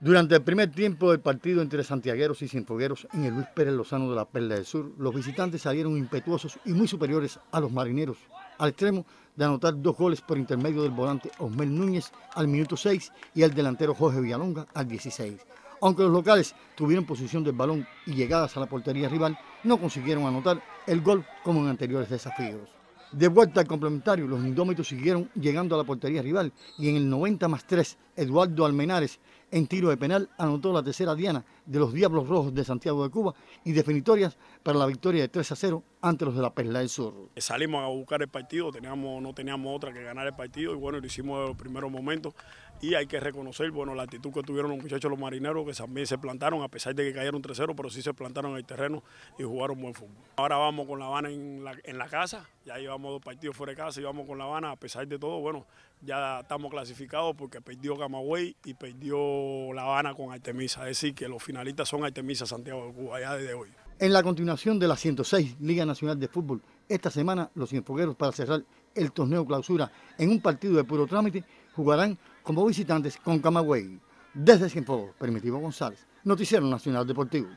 Durante el primer tiempo del partido entre santiagueros y cienfuegueros en el Luis Pérez Lozano de la Perla del Sur, los visitantes salieron impetuosos y muy superiores a los marineros, al extremo de anotar dos goles por intermedio del volante Osmel Núñez al minuto 6 y el delantero Jorge Villalonga al 16. Aunque los locales tuvieron posición del balón y llegadas a la portería rival, no consiguieron anotar el gol como en anteriores desafíos. De vuelta al complementario, los indómitos siguieron llegando a la portería rival y en el 90 más 3, Eduardo Almenares en tiro de penal anotó la tercera diana de los Diablos Rojos de Santiago de Cuba y definitorias para la victoria de 3 a 0 ante los de la Perla del Sur. Salimos a buscar el partido, teníamos, no teníamos otra que ganar el partido y bueno, lo hicimos en los primeros momentos y hay que reconocer bueno, la actitud que tuvieron los muchachos, los marineros, que también se plantaron a pesar de que cayeron 3-0, pero sí se plantaron en el terreno y jugaron buen fútbol. Ahora vamos con La Habana en la, en la casa, ya llevamos dos partidos fuera de casa y vamos con La Habana, a pesar de todo, bueno, ya estamos clasificados porque perdió Camagüey y perdió La Habana con Artemisa, es decir, que los finalistas son Artemisa Santiago de Cuba ya desde hoy. En la continuación de la 106 Liga Nacional de Fútbol, esta semana los cienfuegueros para cerrar el torneo clausura en un partido de puro trámite jugarán como visitantes con Camagüey. Desde Cienfuegos, Primitivo González, Noticiero Nacional Deportivo.